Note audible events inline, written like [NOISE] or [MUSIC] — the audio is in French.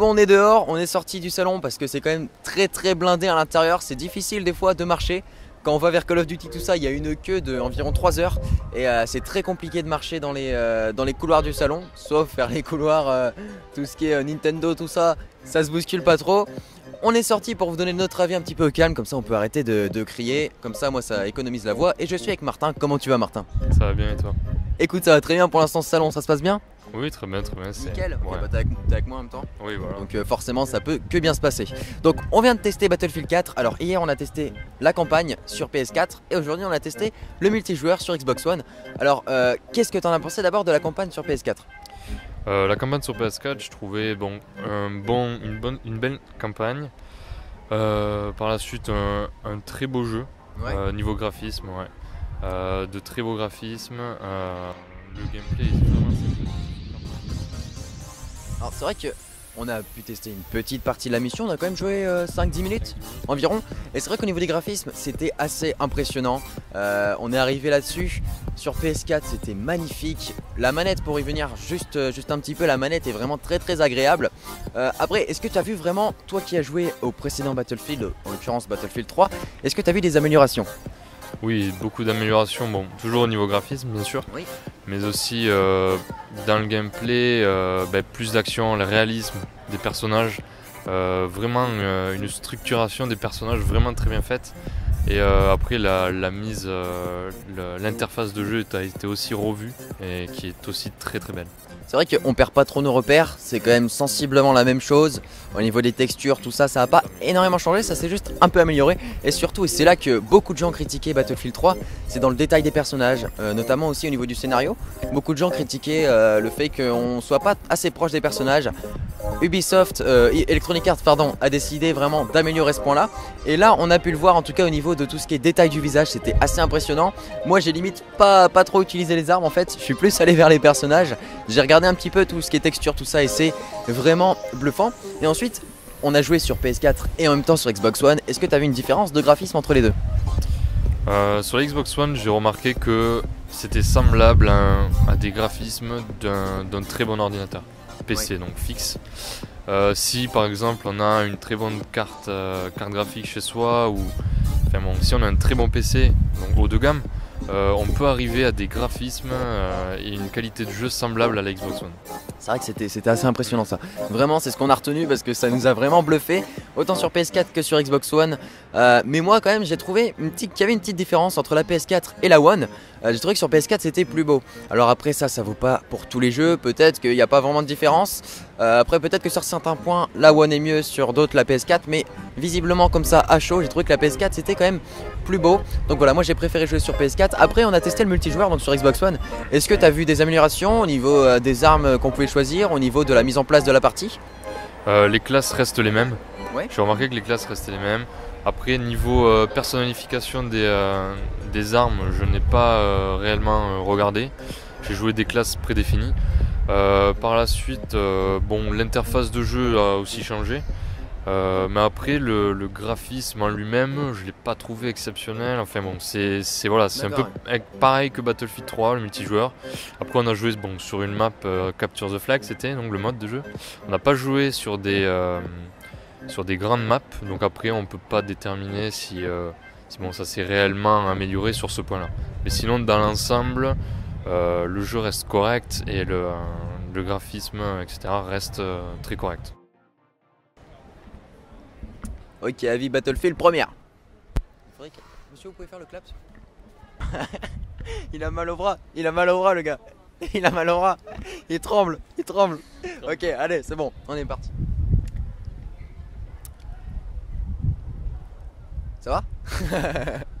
on est dehors, on est sorti du salon parce que c'est quand même très très blindé à l'intérieur. C'est difficile des fois de marcher. Quand on va vers Call of Duty, tout ça, il y a une queue de environ 3 heures. Et euh, c'est très compliqué de marcher dans les, euh, dans les couloirs du salon, sauf vers les couloirs, euh, tout ce qui est Nintendo, tout ça, ça se bouscule pas trop. On est sorti pour vous donner notre avis un petit peu au calme, comme ça on peut arrêter de, de crier, comme ça moi ça économise la voix. Et je suis avec Martin, comment tu vas Martin? Ça va bien et toi? Écoute, ça va très bien. Pour l'instant ce salon, ça se passe bien? Oui, très bien, très bien. Nickel, Ouais. bah, t'es avec, moi en même temps Oui, voilà. Donc euh, forcément ça peut que bien se passer. Donc on vient de tester Battlefield 4. Alors hier on a testé la campagne sur PS4 et aujourd'hui on a testé le multijoueur sur Xbox One. Alors euh, qu'est-ce que t'en as pensé d'abord de la campagne sur PS4 Euh, la campagne sur PS4, je trouvais bon, un bon, une, bonne, une belle campagne. Euh, par la suite, un, un très beau jeu. Euh, niveau graphisme, ouais. De très beaux graphismes. euh, le gameplay est vraiment. Alors c'est vrai que on a pu tester une petite partie de la mission, on a quand même joué 5-10 minutes environ. Et c'est vrai qu'au niveau des graphismes, c'était assez impressionnant. Euh, on est arrivé là-dessus. Sur PS4, c'était magnifique. La manette, pour y venir juste, euh, juste un petit peu, la manette est vraiment très très agréable. Euh, après, est-ce que tu as vu vraiment, toi qui as joué au précédent Battlefield, en l'occurrence Battlefield 3, est-ce que tu as vu des améliorations? Oui, beaucoup d'améliorations. Bon, toujours au niveau graphisme, bien sûr. Oui. Mais aussi euh, dans le gameplay, euh, ben, plus d'action, le réalisme des personnages. euh, vraiment une structuration des personnages vraiment très bien faite. Et euh, après, la, mise, euh, l'interface de jeu a été aussi revue et qui est aussi très très belle. C'est vrai qu'on perd pas trop nos repères, c'est quand même sensiblement la même chose. Au niveau des textures, tout ça, ça a pas énormément changé, ça s'est juste un peu amélioré. Et surtout, et c'est là que beaucoup de gens critiquaient Battlefield 3, c'est dans le détail des personnages, euh, notamment aussi au niveau du scénario. Beaucoup de gens critiquaient le fait qu'on soit pas assez proche des personnages. Ubisoft, Electronic Arts, pardon, a décidé vraiment d'améliorer ce point-là. Et là, on a pu le voir en tout cas au niveau de tout ce qui est détail du visage, c'était assez impressionnant. Moi, j'ai limite pas, pas trop utilisé les armes en fait, je suis plus allé vers les personnages. J'ai regardé un petit peu tout ce qui est texture, tout ça, et c'est vraiment bluffant. Et ensuite, on a joué sur PS4 et en même temps sur Xbox One. Est-ce que tu as vu une différence de graphisme entre les deux? Euh, sur la Xbox One, j'ai remarqué que c'était semblable à, un- à des graphismes d'un d'un très bon ordinateur PC, donc fixe. Euh, si par exemple on a une très bonne carte, euh, carte graphique chez soi, ou enfin bon, si on a un très bon PC, donc haut de gamme, euh, on peut arriver à des graphismes euh, et une qualité de jeu semblable à la Xbox One. C'est vrai que c'était assez impressionnant ça. Vraiment, c'est ce qu'on a retenu parce que ça nous a vraiment bluffé, autant sur PS4 que sur Xbox One. Euh, mais moi, quand même, j'ai trouvé qu'il y avait une petite différence entre la PS4 et la One. J'ai trouvé que sur PS4 c'était plus beau. Alors après, ça, ça vaut pas pour tous les jeux. Peut-être qu'il n'y a pas vraiment de différence. Euh, après, peut-être que sur certains points, la One est mieux, sur d'autres, la PS4. Mais visiblement, comme ça, à chaud, j'ai trouvé que la PS4 c'était quand même plus beau. Donc voilà, moi j'ai préféré jouer sur PS4. Après, on a testé le multijoueur donc sur Xbox One. Est-ce que tu as vu des améliorations au niveau euh, des armes qu'on pouvait choisir, au niveau de la mise en place de la partie? Euh, les classes restent les mêmes. Ouais. J'ai remarqué que les classes restaient les mêmes. Après, niveau euh, personnalification des, euh, des armes, je n'ai pas euh, réellement regardé. J'ai joué des classes prédéfinies. Euh, par la suite, euh, bon, l'interface de jeu a aussi changé. Euh, mais après, le, le graphisme en lui-même, je l'ai pas trouvé exceptionnel. Enfin bon, c'est c'est- voilà, c'est un peu pareil que Battlefield 3, le multijoueur. Après, on a joué bon, sur une map Capture the Flag, c'était donc le mode de jeu. On n'a pas joué sur des, sur des grandes maps, donc après on peut pas déterminer si, si bon, ça s'est réellement amélioré sur ce point-là. Mais sinon, dans l'ensemble, euh, le jeu reste correct et le, euh, le graphisme, etc., reste euh, très correct. Ok, avis Battlefield première. Monsieur, vous pouvez faire le clap [LAUGHS] Il a mal au bras, il a mal au bras le gars. [LAUGHS] Il a mal au bras. Il tremble, il tremble. Ok, allez, c'est bon, on est parti. Ça va? [LAUGHS]